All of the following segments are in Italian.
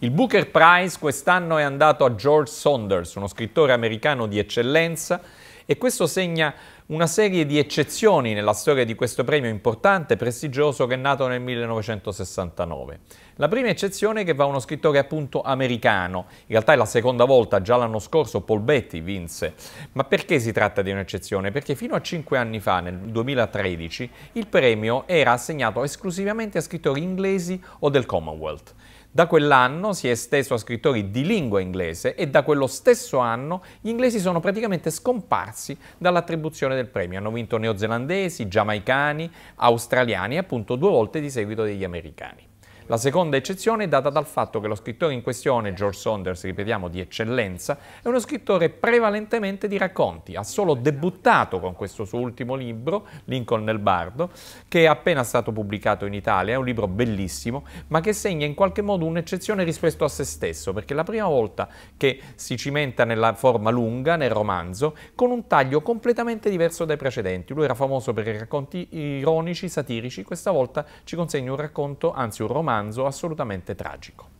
Il Booker Prize quest'anno è andato a George Saunders, uno scrittore americano di eccellenza, e questo segna una serie di eccezioni nella storia di questo premio importante e prestigioso che è nato nel 1969. La prima eccezione è che va a uno scrittore appunto americano, in realtà è la seconda volta, già l'anno scorso Paul Betty vinse. Ma perché si tratta di un'eccezione? Perché fino a cinque anni fa, nel 2013, il premio era assegnato esclusivamente a scrittori inglesi o del Commonwealth. Da quell'anno si è esteso a scrittori di lingua inglese e da quello stesso anno gli inglesi sono praticamente scomparsi dall'attribuzione del premio. Hanno vinto neozelandesi, giamaicani, australiani e appunto due volte di seguito degli americani. La seconda eccezione è data dal fatto che lo scrittore in questione, George Saunders, ripetiamo di eccellenza, è uno scrittore prevalentemente di racconti. Ha solo debuttato con questo suo ultimo libro, Lincoln nel Bardo, che è appena stato pubblicato in Italia. È un libro bellissimo, ma che segna in qualche modo un'eccezione rispetto a se stesso, perché è la prima volta che si cimenta nella forma lunga, nel romanzo, con un taglio completamente diverso dai precedenti. Lui era famoso per i racconti ironici, satirici, questa volta ci consegna un racconto, anzi un romanzo, romanzo assolutamente tragico.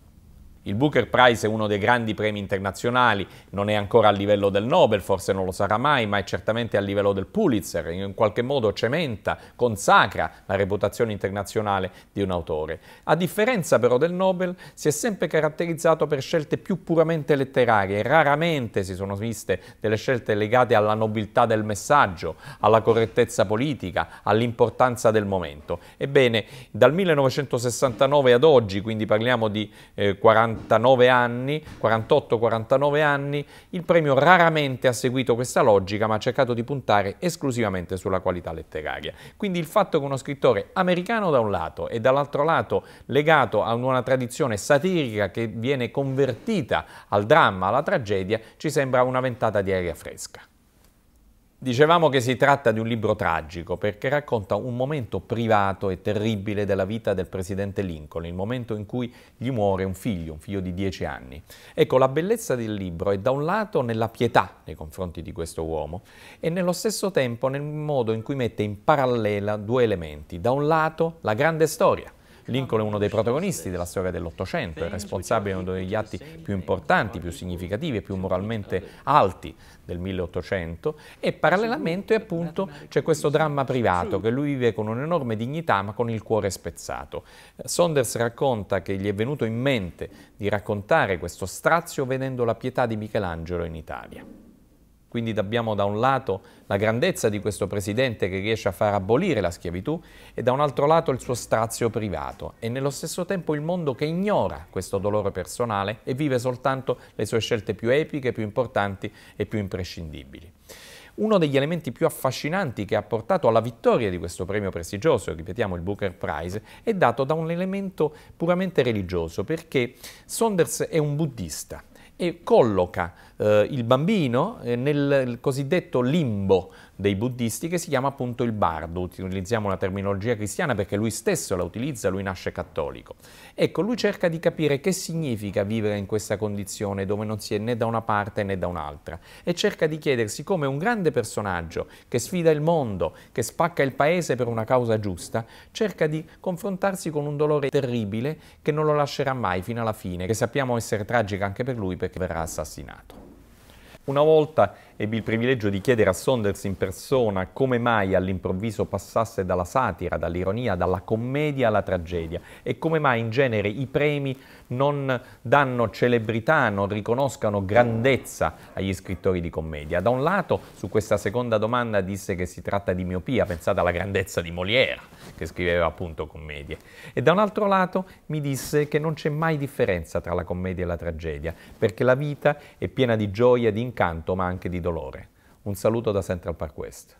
Il Booker Prize è uno dei grandi premi internazionali, non è ancora a livello del Nobel, forse non lo sarà mai, ma è certamente a livello del Pulitzer, in qualche modo cementa, consacra la reputazione internazionale di un autore. A differenza però del Nobel, si è sempre caratterizzato per scelte più puramente letterarie, raramente si sono viste delle scelte legate alla nobiltà del messaggio, alla correttezza politica, all'importanza del momento. Ebbene, dal 1969 ad oggi, quindi parliamo di eh, 40 49 anni, 48-49 anni, il premio raramente ha seguito questa logica ma ha cercato di puntare esclusivamente sulla qualità letteraria. Quindi il fatto che uno scrittore americano da un lato e dall'altro lato legato a una tradizione satirica che viene convertita al dramma, alla tragedia, ci sembra una ventata di aria fresca. Dicevamo che si tratta di un libro tragico perché racconta un momento privato e terribile della vita del presidente Lincoln, il momento in cui gli muore un figlio, un figlio di dieci anni. Ecco, la bellezza del libro è da un lato nella pietà nei confronti di questo uomo e nello stesso tempo nel modo in cui mette in parallela due elementi. Da un lato la grande storia, Lincoln è uno dei protagonisti della storia dell'Ottocento, è responsabile di uno degli atti più importanti, più significativi e più moralmente alti del 1800 e parallelamente appunto c'è questo dramma privato che lui vive con un'enorme dignità ma con il cuore spezzato. Saunders racconta che gli è venuto in mente di raccontare questo strazio vedendo la pietà di Michelangelo in Italia. Quindi abbiamo da un lato la grandezza di questo presidente che riesce a far abolire la schiavitù e da un altro lato il suo strazio privato e nello stesso tempo il mondo che ignora questo dolore personale e vive soltanto le sue scelte più epiche, più importanti e più imprescindibili. Uno degli elementi più affascinanti che ha portato alla vittoria di questo premio prestigioso, ripetiamo il Booker Prize, è dato da un elemento puramente religioso, perché Saunders è un buddista e colloca eh, il bambino eh, nel cosiddetto limbo dei buddisti che si chiama appunto il bardo, utilizziamo una terminologia cristiana perché lui stesso la utilizza, lui nasce cattolico. Ecco, lui cerca di capire che significa vivere in questa condizione dove non si è né da una parte né da un'altra e cerca di chiedersi come un grande personaggio che sfida il mondo, che spacca il paese per una causa giusta, cerca di confrontarsi con un dolore terribile che non lo lascerà mai fino alla fine, che sappiamo essere tragica anche per lui perché verrà assassinato. Una volta ebbi il privilegio di chiedere a Saunders in persona come mai all'improvviso passasse dalla satira, dall'ironia, dalla commedia alla tragedia e come mai in genere i premi non danno celebrità, non riconoscano grandezza agli scrittori di commedia. Da un lato, su questa seconda domanda disse che si tratta di miopia, pensate alla grandezza di Molière, che scriveva appunto commedie. E da un altro lato mi disse che non c'è mai differenza tra la commedia e la tragedia, perché la vita è piena di gioia, di incanto, ma anche di dolore. Un saluto da Central Park West.